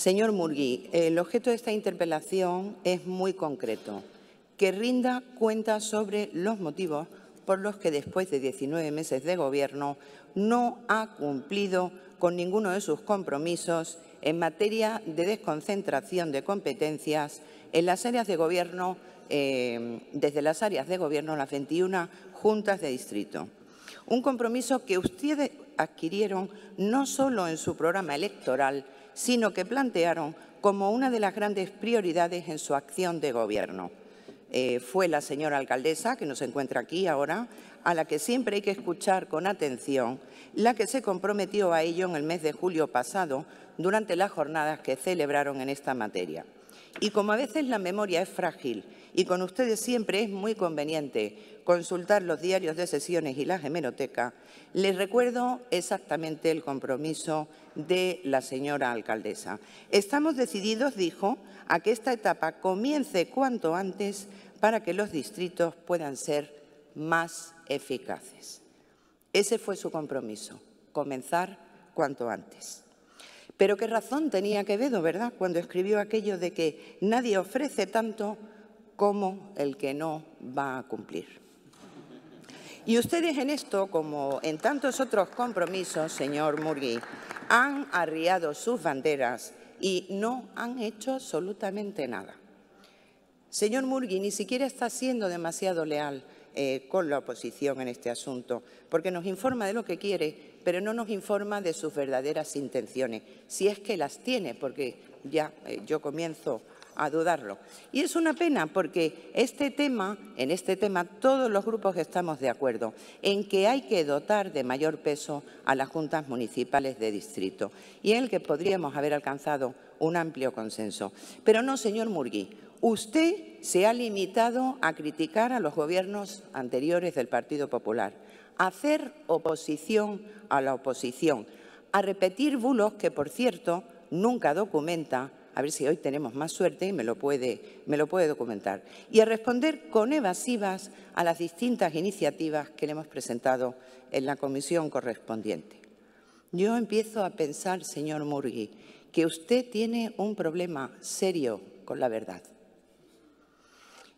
Señor Murgui, el objeto de esta interpelación es muy concreto, que rinda cuenta sobre los motivos por los que después de 19 meses de gobierno no ha cumplido con ninguno de sus compromisos en materia de desconcentración de competencias en las áreas de gobierno, eh, desde las áreas de gobierno, las 21 juntas de distrito. Un compromiso que ustedes adquirieron no solo en su programa electoral, sino que plantearon como una de las grandes prioridades en su acción de gobierno. Eh, fue la señora alcaldesa, que nos encuentra aquí ahora, a la que siempre hay que escuchar con atención, la que se comprometió a ello en el mes de julio pasado durante las jornadas que celebraron en esta materia. Y como a veces la memoria es frágil y con ustedes siempre es muy conveniente consultar los diarios de sesiones y la hemeroteca, les recuerdo exactamente el compromiso de la señora alcaldesa. Estamos decididos, dijo, a que esta etapa comience cuanto antes para que los distritos puedan ser más eficaces. Ese fue su compromiso, comenzar cuanto antes. Pero qué razón tenía Quevedo, ¿verdad?, cuando escribió aquello de que nadie ofrece tanto como el que no va a cumplir. Y ustedes en esto, como en tantos otros compromisos, señor Murgui, han arriado sus banderas y no han hecho absolutamente nada. Señor Murgui, ni siquiera está siendo demasiado leal eh, con la oposición en este asunto, porque nos informa de lo que quiere, pero no nos informa de sus verdaderas intenciones, si es que las tiene, porque ya eh, yo comienzo a dudarlo. Y es una pena porque este tema, en este tema todos los grupos estamos de acuerdo en que hay que dotar de mayor peso a las juntas municipales de distrito y en el que podríamos haber alcanzado un amplio consenso. Pero no, señor Murgui, Usted se ha limitado a criticar a los gobiernos anteriores del Partido Popular, a hacer oposición a la oposición, a repetir bulos que, por cierto, nunca documenta, a ver si hoy tenemos más suerte y me lo puede, me lo puede documentar, y a responder con evasivas a las distintas iniciativas que le hemos presentado en la comisión correspondiente. Yo empiezo a pensar, señor Murgui, que usted tiene un problema serio con la verdad.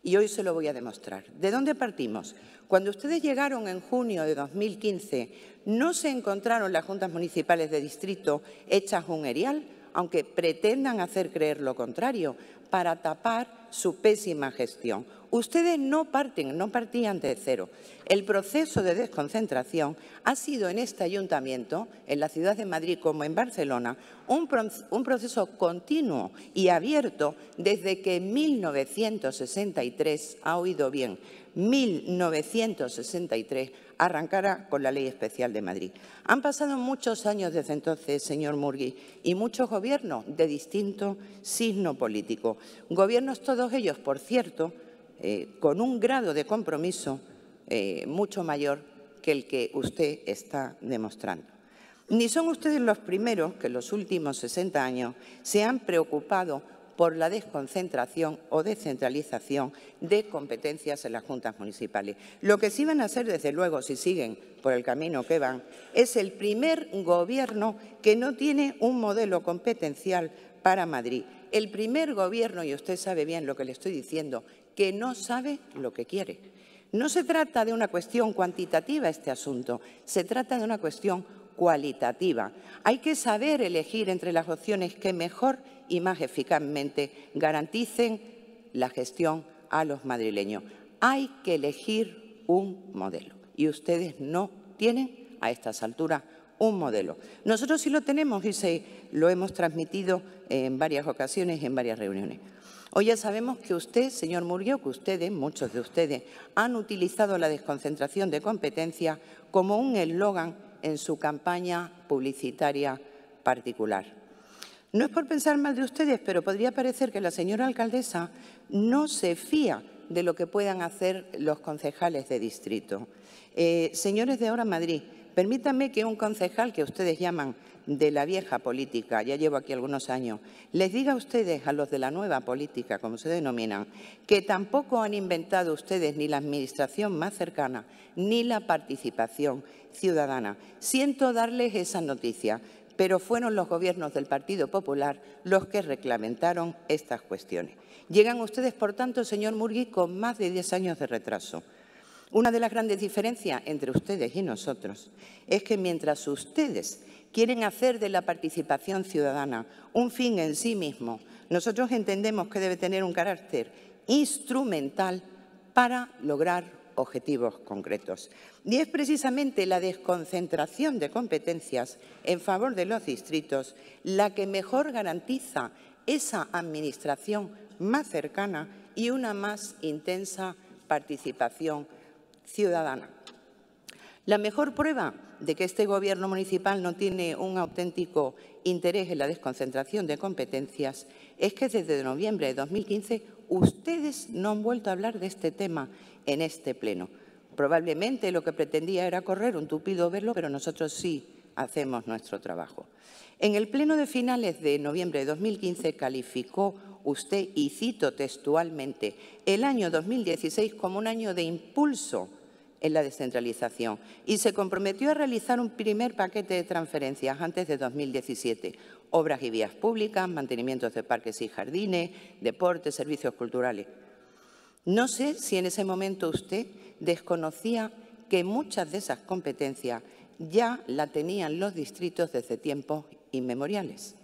Y hoy se lo voy a demostrar. ¿De dónde partimos? Cuando ustedes llegaron en junio de 2015, no se encontraron las juntas municipales de distrito hechas un erial, aunque pretendan hacer creer lo contrario, para tapar su pésima gestión. Ustedes no parten, no partían de cero. El proceso de desconcentración ha sido en este ayuntamiento, en la ciudad de Madrid como en Barcelona, un, proceso continuo y abierto desde que en 1963, ha oído bien, 1963 arrancara con la Ley Especial de Madrid. Han pasado muchos años desde entonces, señor Murgui, y muchos gobiernos de distinto signo político. Gobiernos todos ellos, por cierto, eh, con un grado de compromiso eh, mucho mayor que el que usted está demostrando. Ni son ustedes los primeros que en los últimos 60 años se han preocupado por la desconcentración o descentralización de competencias en las juntas municipales. Lo que sí van a hacer, desde luego, si siguen por el camino que van, es el primer gobierno que no tiene un modelo competencial para Madrid. El primer gobierno, y usted sabe bien lo que le estoy diciendo, que no sabe lo que quiere. No se trata de una cuestión cuantitativa este asunto, se trata de una cuestión cualitativa. Hay que saber elegir entre las opciones que mejor y más eficazmente garanticen la gestión a los madrileños. Hay que elegir un modelo y ustedes no tienen a estas alturas un modelo. Nosotros sí lo tenemos y se, lo hemos transmitido en varias ocasiones y en varias reuniones. Hoy ya sabemos que usted, señor Murguio, que ustedes, muchos de ustedes, han utilizado la desconcentración de competencia como un eslogan en su campaña publicitaria particular. No es por pensar mal de ustedes, pero podría parecer que la señora alcaldesa no se fía de lo que puedan hacer los concejales de distrito. Eh, señores de Ahora Madrid, permítanme que un concejal que ustedes llaman de la vieja política, ya llevo aquí algunos años, les diga a ustedes, a los de la nueva política, como se denominan, que tampoco han inventado ustedes ni la administración más cercana, ni la participación ciudadana. Siento darles esa noticia, pero fueron los gobiernos del Partido Popular los que reglamentaron estas cuestiones. Llegan ustedes, por tanto, señor Murgui, con más de 10 años de retraso. Una de las grandes diferencias entre ustedes y nosotros es que mientras ustedes quieren hacer de la participación ciudadana un fin en sí mismo, nosotros entendemos que debe tener un carácter instrumental para lograr objetivos concretos. Y es precisamente la desconcentración de competencias en favor de los distritos la que mejor garantiza esa administración más cercana y una más intensa participación ciudadana. La mejor prueba de que este Gobierno municipal no tiene un auténtico interés en la desconcentración de competencias es que desde noviembre de 2015 ustedes no han vuelto a hablar de este tema en este Pleno. Probablemente lo que pretendía era correr un tupido verlo, pero nosotros sí hacemos nuestro trabajo. En el Pleno de finales de noviembre de 2015 calificó usted, y cito textualmente, el año 2016 como un año de impulso en la descentralización y se comprometió a realizar un primer paquete de transferencias antes de 2017, obras y vías públicas, mantenimientos de parques y jardines, deportes, servicios culturales. No sé si en ese momento usted desconocía que muchas de esas competencias ya la tenían los distritos desde tiempos inmemoriales.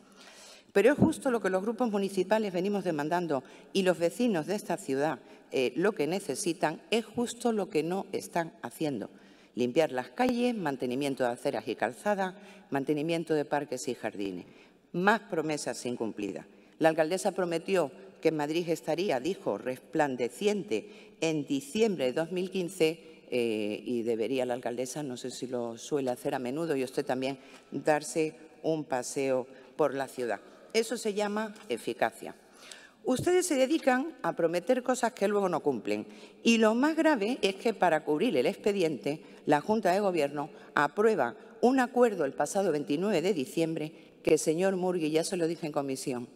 Pero es justo lo que los grupos municipales venimos demandando y los vecinos de esta ciudad eh, lo que necesitan es justo lo que no están haciendo. Limpiar las calles, mantenimiento de aceras y calzadas, mantenimiento de parques y jardines. Más promesas incumplidas. La alcaldesa prometió que Madrid estaría, dijo, resplandeciente en diciembre de 2015 eh, y debería la alcaldesa, no sé si lo suele hacer a menudo y usted también, darse un paseo por la ciudad. Eso se llama eficacia. Ustedes se dedican a prometer cosas que luego no cumplen. Y lo más grave es que para cubrir el expediente, la Junta de Gobierno aprueba un acuerdo el pasado 29 de diciembre que el señor Murgui ya se lo dije en comisión.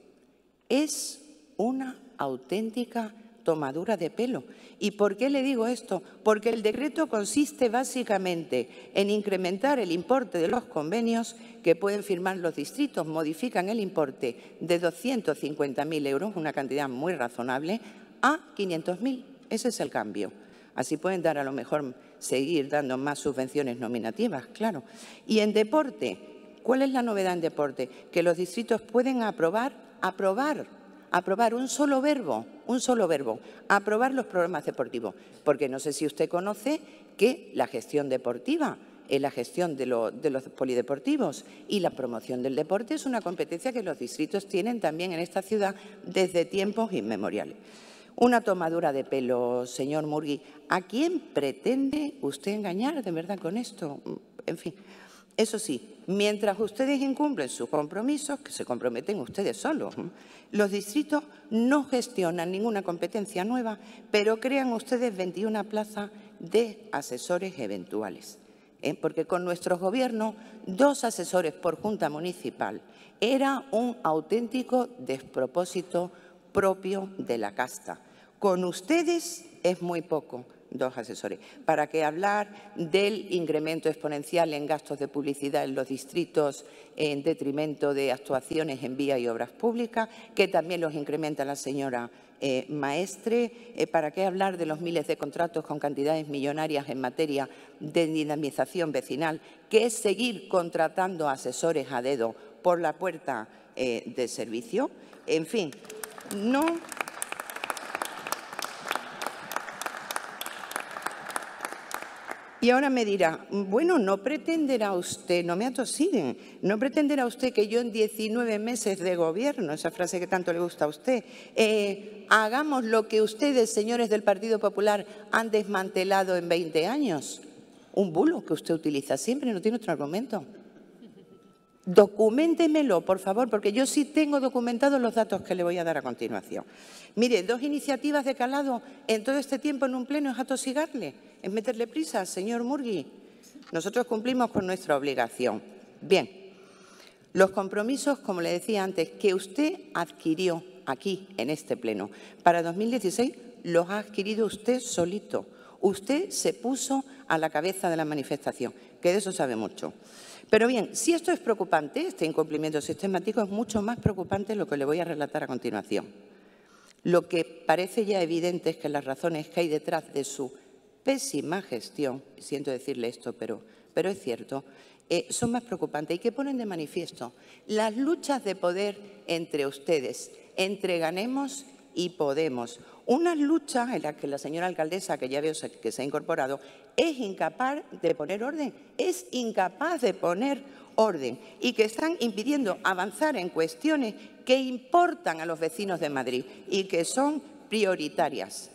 Es una auténtica tomadura de pelo. ¿Y por qué le digo esto? Porque el decreto consiste básicamente en incrementar el importe de los convenios que pueden firmar los distritos. Modifican el importe de 250.000 euros, una cantidad muy razonable, a 500.000. Ese es el cambio. Así pueden dar a lo mejor seguir dando más subvenciones nominativas, claro. Y en deporte, ¿cuál es la novedad en deporte? Que los distritos pueden aprobar, aprobar aprobar un solo verbo, un solo verbo, aprobar los programas deportivos. Porque no sé si usted conoce que la gestión deportiva es la gestión de, de, los polideportivos y la promoción del deporte es una competencia que los distritos tienen también en esta ciudad desde tiempos inmemoriales. Una tomadura de pelo, señor Murgui. ¿A quién pretende usted engañar de verdad con esto? En fin, eso sí, mientras ustedes incumplen sus compromisos, que se comprometen ustedes solos, los distritos no gestionan ninguna competencia nueva, pero crean ustedes 21 plazas de asesores eventuales. ¿eh? Porque con nuestros gobiernos, dos asesores por junta municipal era un auténtico despropósito propio de la casta. Con ustedes es muy poco dos asesores. ¿Para qué hablar del incremento exponencial en gastos de publicidad en los distritos en detrimento de actuaciones en vía y obras públicas, que también los incrementa la señora eh, Maestre? Eh, ¿Para qué hablar de los miles de contratos con cantidades millonarias en materia de dinamización vecinal, que es seguir contratando asesores a dedo por la puerta eh, de servicio? En fin, no Y ahora me dirá, bueno, no pretenderá usted, no me atosiguen, no pretenderá usted que yo en 19 meses de gobierno, esa frase que tanto le gusta a usted, eh, hagamos lo que ustedes, señores del Partido Popular, han desmantelado en 20 años. Un bulo que usted utiliza siempre, no tiene otro argumento. Documentemelo, por favor, porque yo sí tengo documentados los datos que le voy a dar a continuación. Mire, dos iniciativas de calado en todo este tiempo en un pleno es atosigarle, es meterle prisa, señor Murgui. Nosotros cumplimos con nuestra obligación. Bien, los compromisos, como le decía antes, que usted adquirió aquí, en este pleno, para 2016, los ha adquirido usted solito. Usted se puso a la cabeza de la manifestación, que de eso sabe mucho. Pero bien, si esto es preocupante, este incumplimiento sistemático es mucho más preocupante lo que le voy a relatar a continuación. Lo que parece ya evidente es que las razones que hay detrás de su pésima gestión, siento decirle esto, pero, pero es cierto, eh, son más preocupantes y que ponen de manifiesto las luchas de poder entre ustedes, entre Ganemos y Podemos. Unas luchas en las que la señora alcaldesa, que ya veo que se ha incorporado, es incapaz de poner orden, es incapaz de poner orden y que están impidiendo avanzar en cuestiones que importan a los vecinos de Madrid y que son prioritarias.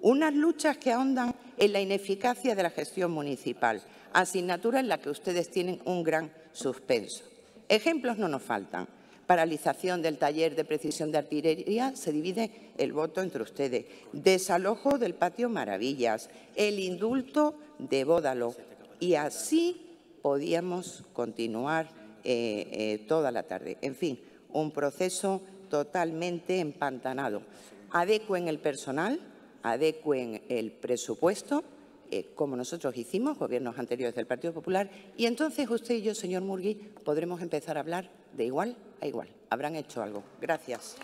Unas luchas que ahondan en la ineficacia de la gestión municipal, asignatura en la que ustedes tienen un gran suspenso. Ejemplos no nos faltan. Paralización del taller de precisión de artillería, se divide el voto entre ustedes. Desalojo del patio Maravillas, el indulto de Bódalo. Y así podíamos continuar eh, eh, toda la tarde. En fin, un proceso totalmente empantanado. Adecuen el personal, adecuen el presupuesto, eh, como nosotros hicimos, gobiernos anteriores del Partido Popular, y entonces usted y yo, señor Murgui, podremos empezar a hablar de igual a igual. Habrán hecho algo. Gracias.